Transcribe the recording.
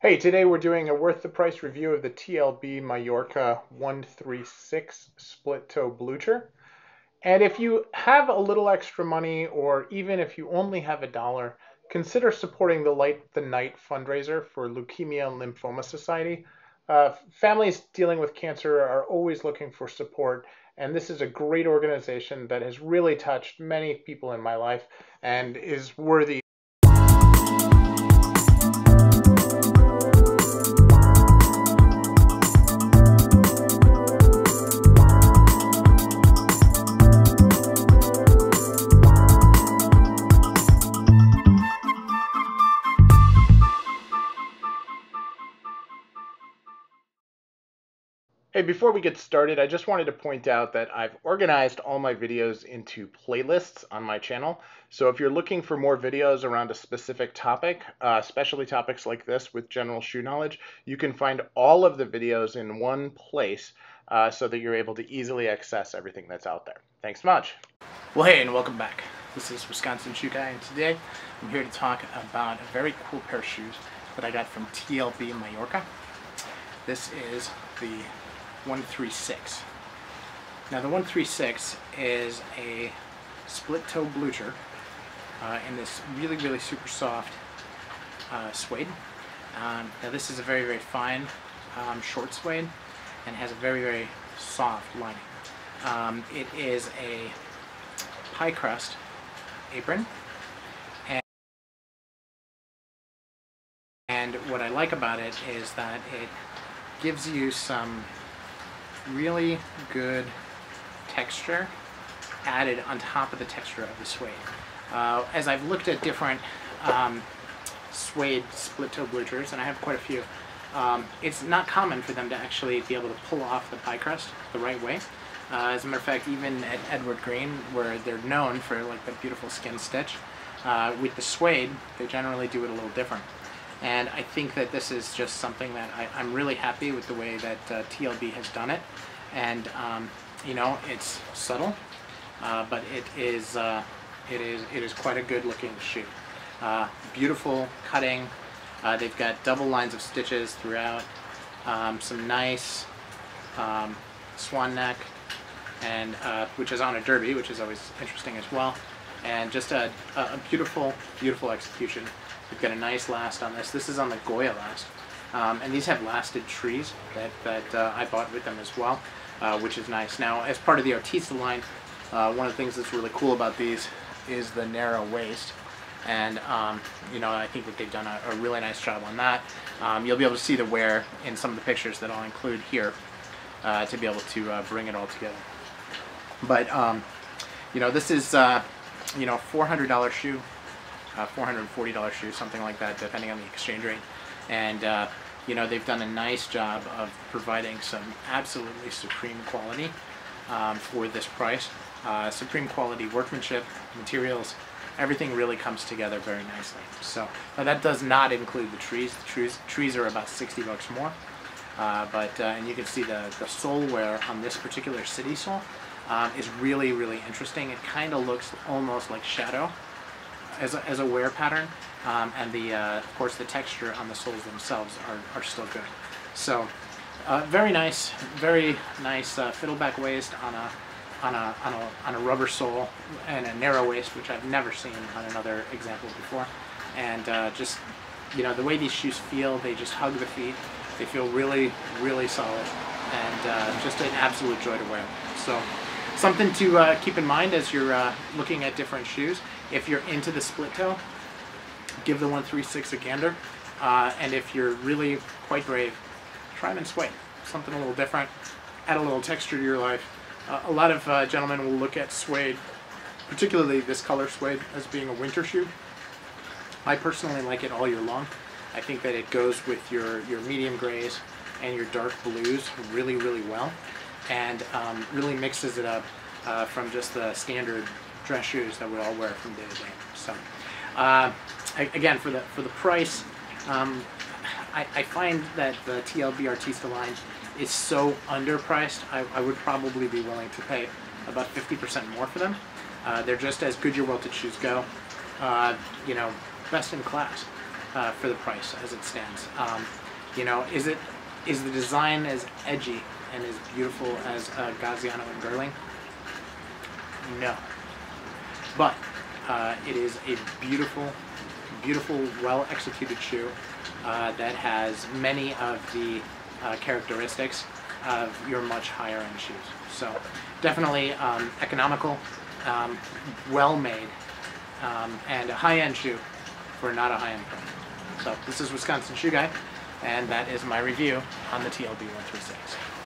Hey, today we're doing a worth the price review of the TLB Mallorca 136 split toe blucher. And if you have a little extra money, or even if you only have a dollar, consider supporting the Light the Night fundraiser for Leukemia and Lymphoma Society. Uh, families dealing with cancer are always looking for support, and this is a great organization that has really touched many people in my life and is worthy Hey, before we get started, I just wanted to point out that I've organized all my videos into playlists on my channel. So if you're looking for more videos around a specific topic, uh, especially topics like this with general shoe knowledge, you can find all of the videos in one place uh, so that you're able to easily access everything that's out there. Thanks much. Well, hey, and welcome back. This is Wisconsin Shoe Guy, and today I'm here to talk about a very cool pair of shoes that I got from TLB Mallorca. This is the 136. Now the 136 is a split toe blucher uh, in this really really super soft uh, suede. Um, now this is a very very fine um, short suede and has a very very soft lining. Um, it is a pie crust apron and, and what I like about it is that it gives you some really good texture added on top of the texture of the suede. Uh, as I've looked at different um, suede split toe bluchers, and I have quite a few, um, it's not common for them to actually be able to pull off the pie crust the right way. Uh, as a matter of fact, even at Edward Green, where they're known for like the beautiful skin stitch, uh, with the suede, they generally do it a little different. And I think that this is just something that I, am really happy with the way that uh, TLB has done it. And, um, you know, it's subtle, uh, but it is, uh, it, is, it is quite a good looking shoe. Uh, beautiful cutting. Uh, they've got double lines of stitches throughout. Um, some nice um, swan neck, and uh, which is on a derby, which is always interesting as well. And just a, a beautiful, beautiful execution. We've got a nice last on this. This is on the Goya last. Um, and these have lasted trees that, that uh, I bought with them as well, uh, which is nice. Now, as part of the Artista line, uh, one of the things that's really cool about these is the narrow waist. And, um, you know, I think that they've done a, a really nice job on that. Um, you'll be able to see the wear in some of the pictures that I'll include here uh, to be able to uh, bring it all together. But, um, you know, this is, uh, you know, $400 shoe uh, $440 shoe, something like that, depending on the exchange rate. And uh, you know they've done a nice job of providing some absolutely supreme quality um, for this price. Uh, supreme quality workmanship, materials, everything really comes together very nicely. So that does not include the trees. The trees, trees are about 60 bucks more. Uh, but uh, and you can see the the sole wear on this particular city sole um, is really really interesting. It kind of looks almost like shadow as a, as a wear pattern, um, and the uh, of course the texture on the soles themselves are, are still good. So uh, very nice, very nice uh, fiddleback waist on a on a, on a on a rubber sole and a narrow waist, which I've never seen on another example before. And uh, just you know the way these shoes feel, they just hug the feet. They feel really really solid, and uh, just an absolute joy to wear. So something to uh, keep in mind as you're uh, looking at different shoes. If you're into the split toe, give the 136 a gander. Uh, and if you're really quite brave, try them in suede. Something a little different, add a little texture to your life. Uh, a lot of uh, gentlemen will look at suede, particularly this color suede, as being a winter shoe. I personally like it all year long. I think that it goes with your, your medium grays and your dark blues really, really well and um, really mixes it up uh, from just the standard dress shoes that we all wear from day to day. So, uh, again, for the for the price, um, I, I, find that the TLB Artista line is so underpriced. I, I would probably be willing to pay about 50% more for them. Uh, they're just as Goodyear welted shoes go. Uh, you know, best in class. uh, for the price as it stands. Um, you know, is it is the design as edgy and as beautiful as uh, Gaziano and Girling? No. But uh, it is a beautiful, beautiful, well executed shoe uh, that has many of the uh, characteristics of your much higher end shoes. So definitely um, economical, um, well made, um, and a high end shoe for not a high end product. So this is Wisconsin Shoe Guy, and that is my review on the TLB 136.